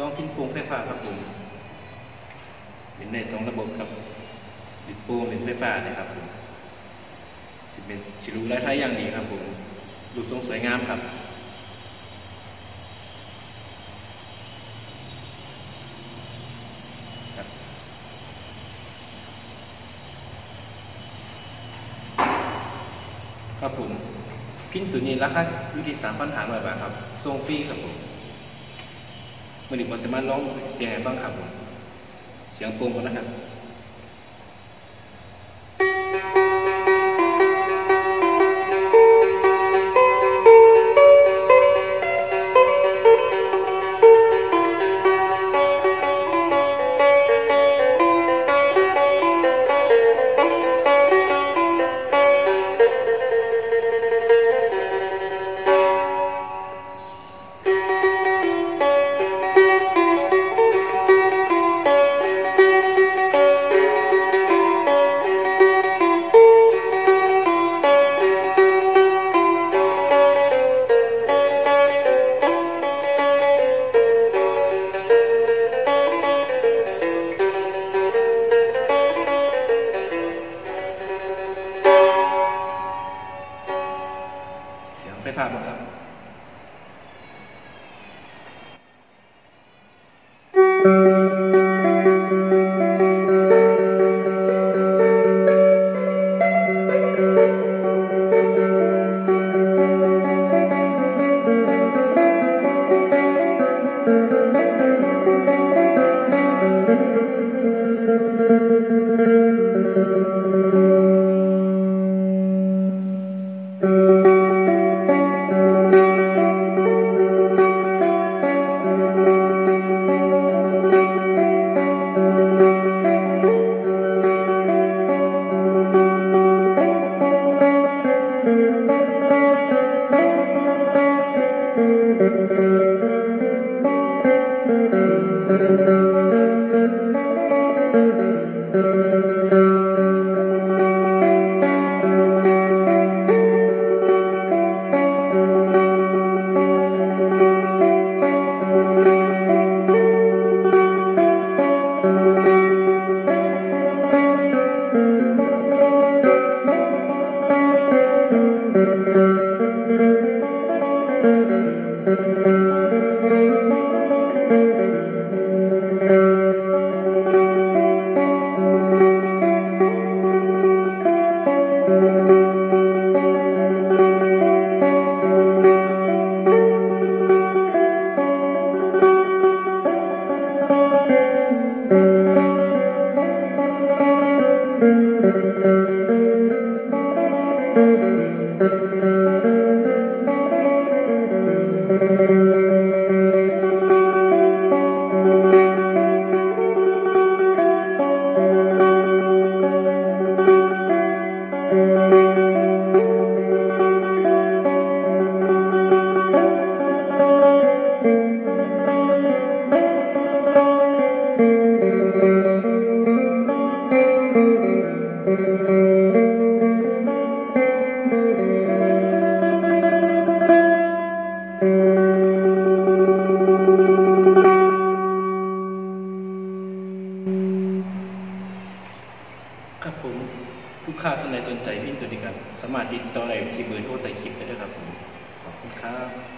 ลองทิ้งโปรงไฟฟ้าครับผมเป็นในสองระบบครับติดโปรงเป็นไฟฟ้านะครับผมเป็นชิลูและท้ายอย่างนี้ครับผมรูปทรงสวยงามครับครับผม พิ้นตัวนี้ราคาอยู่ที่สามพันหาร้อยบาทครับส่งฟรีครับผม มันอนี้ผมสามารถร้องเสียงให้ฟังครับ เสียงโปร่งก่อนนะครับ ไปฝาบ่ครับครับผม ค้าท่านใดสนใจวิ่งตัวนี้กันสามารถติดต่อได้ที่เบอร์โทรใต้คลิปได้ด้วยครับผมขอบคุณครับ